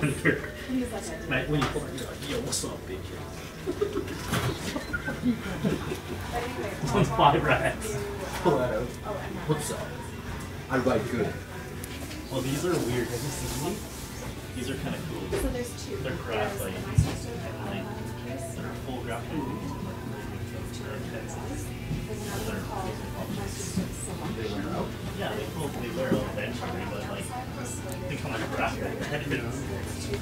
wonder. Like, when you pull it, you're like, yo, what's up, big kid? this one's five racks. Pull that out. What's up? I write good. Well, these are weird. Have you seen these? These are kind of cool. So there's two. They're graphite. There's the master stroke uh, Like, they're full graphite. Mm-hmm. ありがとうございます。